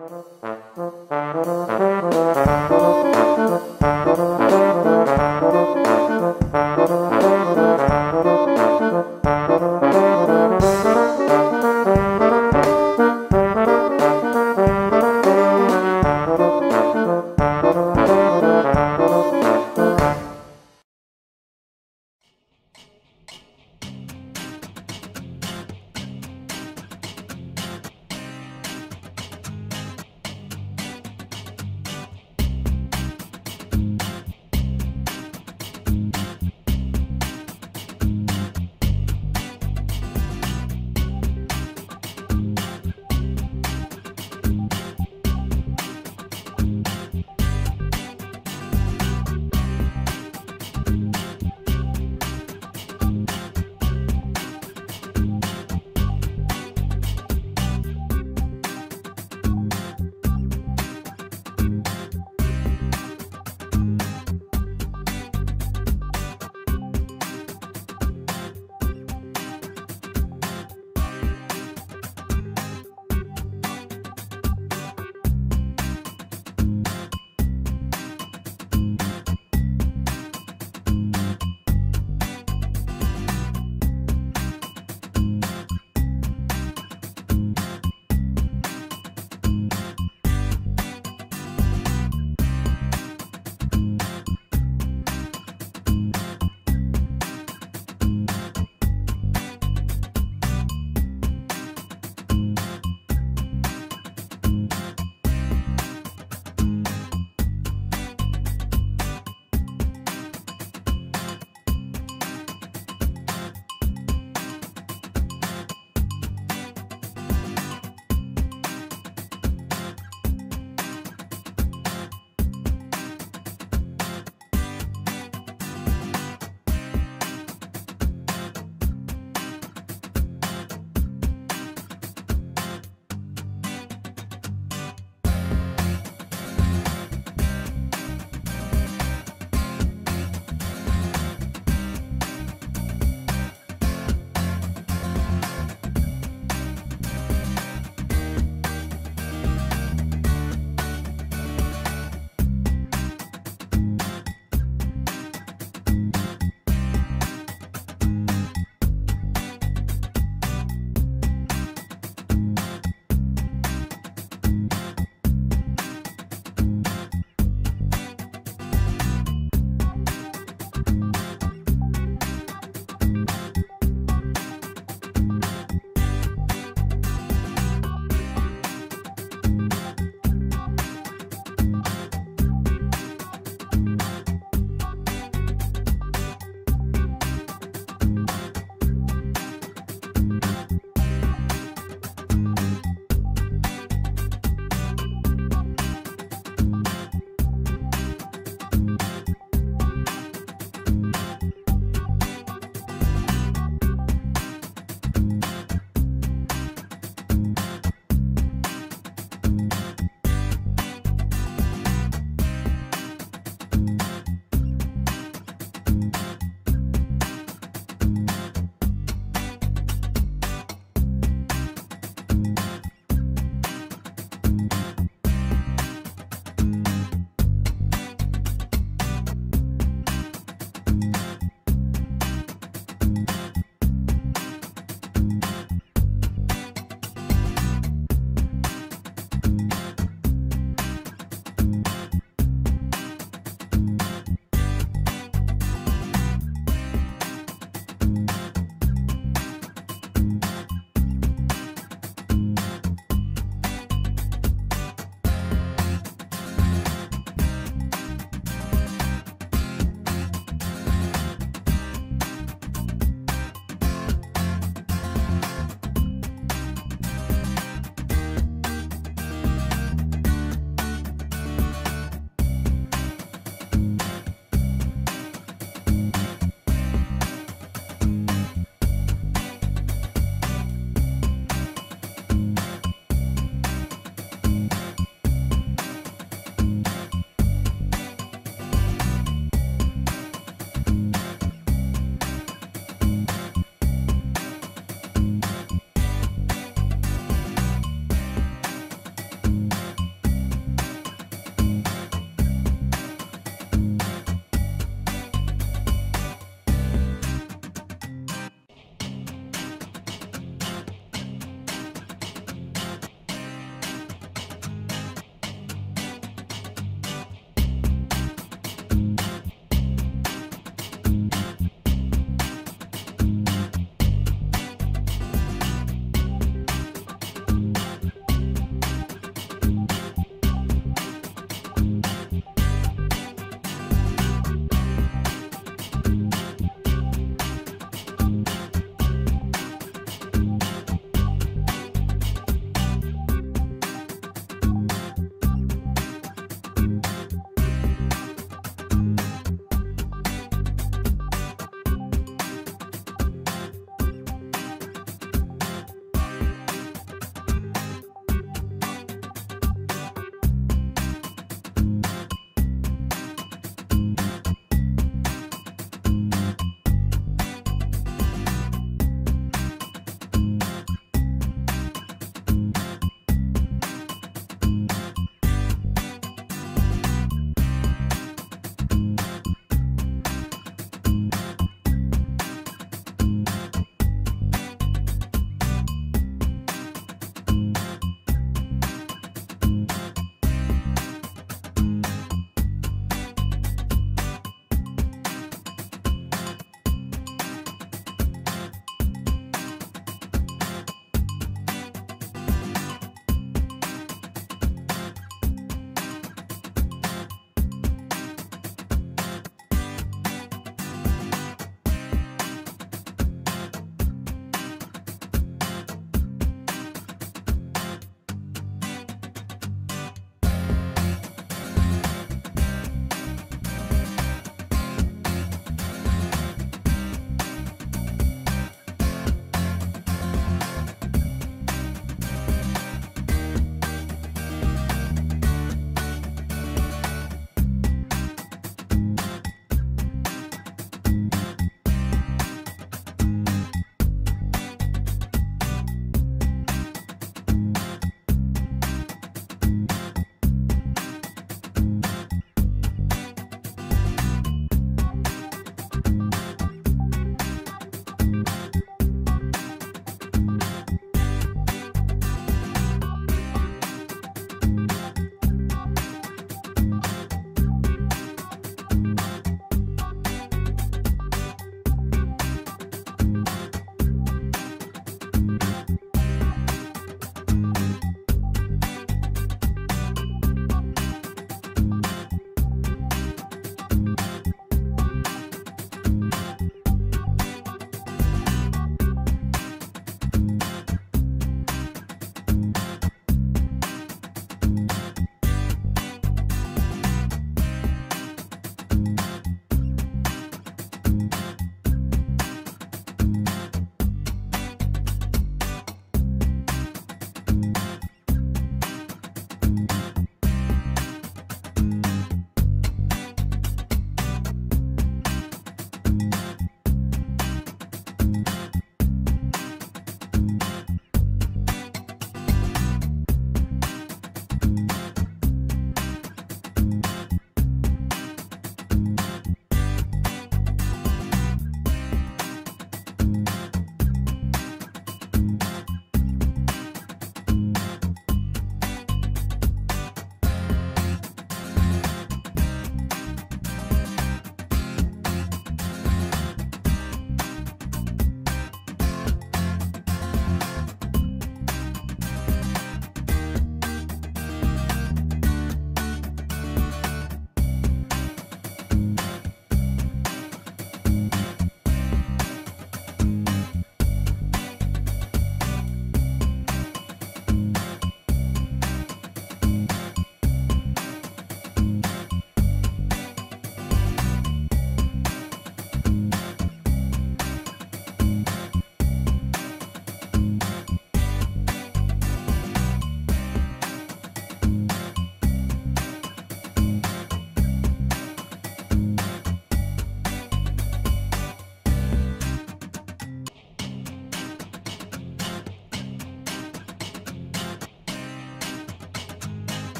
Gracias.